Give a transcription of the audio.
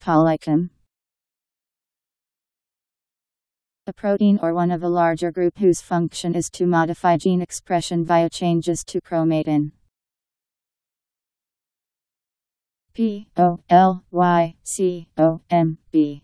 Polycomb, A protein or one of a larger group whose function is to modify gene expression via changes to chromatin. P O L Y C O M B.